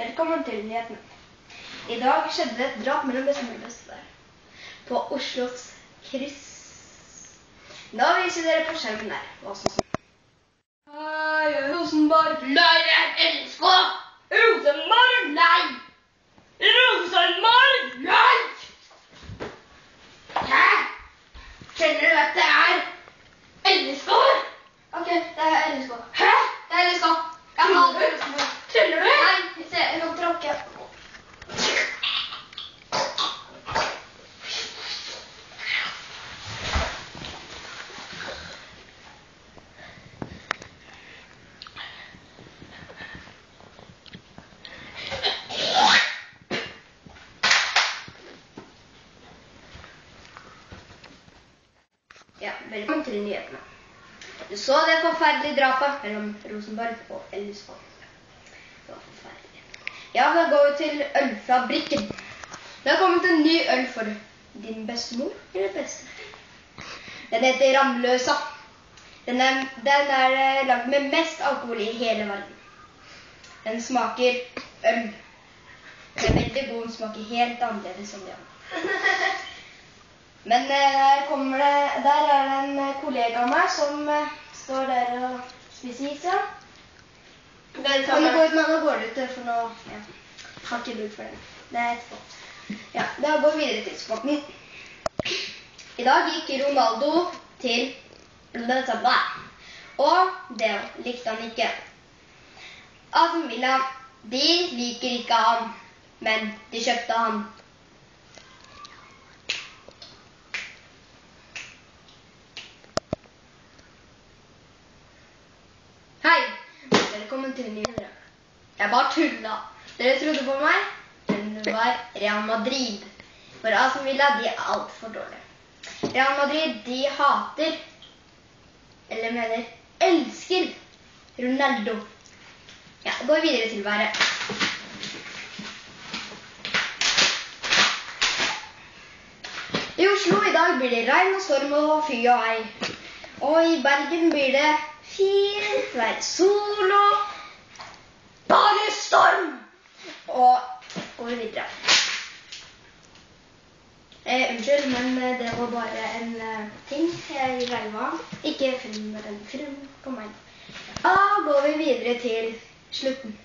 Velkommen til nyhetene. I dag skjedde et drap mellom bestemor og bestefar på Oslos kryss. Da viser dere på skjermen der hva som Hei, Rosenborg. Nei, LSK! Rosenborg! Nei! Rosenborg! Nei! Hæ? Skjønner du at det er LSK? Ok, det er LSK. Hæ? Det er LSK. Jeg hater Rosenborg. Skjønner du? Nei, se, jeg kan tråkke. Ja, velkommen til nyhetene. Du så det forferdelige drapet mellom Rosenborg og LSK. Det var forferdelig. Ja, da går vi til ølfabrikken. Det har kommet en ny øl for din bestemor eller beste. Den heter Ramløsa. Den er, den er eh, lagd med mest alkohol i hele verden. Den smaker øl. Den er veldig god, den smaker helt annerledes enn de andre. Men eh, der kommer det Der er det en eh, kollega av meg som eh, står der og spiser is, ja. Kan du gå ut med Nå går du ut, for nå ja. Har ikke bruk for den. Det er etterpå. Ja, da går vi videre til sporten. I dag gikk Ronaldo til Blablabla. Og det likte han ikke. Aston Villa, de liker ikke han, men de kjøpte han. Hei! Velkommen til nyheter. Jeg bare tulla. Dere trodde på meg, men det var Real Madrid. For Aston Villa de er altfor dårlige. Real Madrid de hater, eller mener elsker, Ronaldo. Ja, går videre til været. I Oslo i dag blir det regn og storm og fy og ei. Og i Bergen blir det fint vær, sol og bare storm. Og går videre. Eh, unnskyld, men eh, det var bare en eh, ting jeg reiva. Ikke film, en film på meg. Da går vi videre til slutten.